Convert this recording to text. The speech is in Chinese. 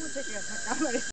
mucho que sacamos